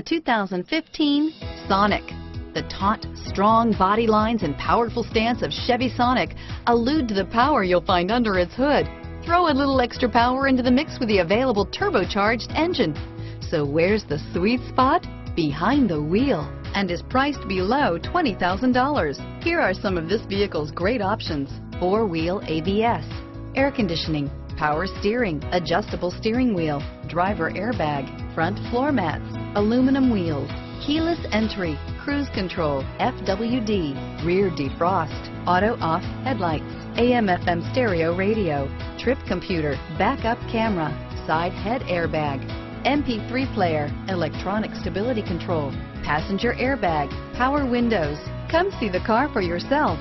The 2015 Sonic. The taut, strong body lines and powerful stance of Chevy Sonic allude to the power you'll find under its hood. Throw a little extra power into the mix with the available turbocharged engine. So where's the sweet spot? Behind the wheel and is priced below $20,000. Here are some of this vehicle's great options. Four-wheel ABS, air conditioning, power steering, adjustable steering wheel, driver airbag, front floor mats, aluminum wheels, keyless entry, cruise control, FWD, rear defrost, auto off headlights, AM FM stereo radio, trip computer, backup camera, side head airbag, MP3 player, electronic stability control, passenger airbag, power windows. Come see the car for yourself.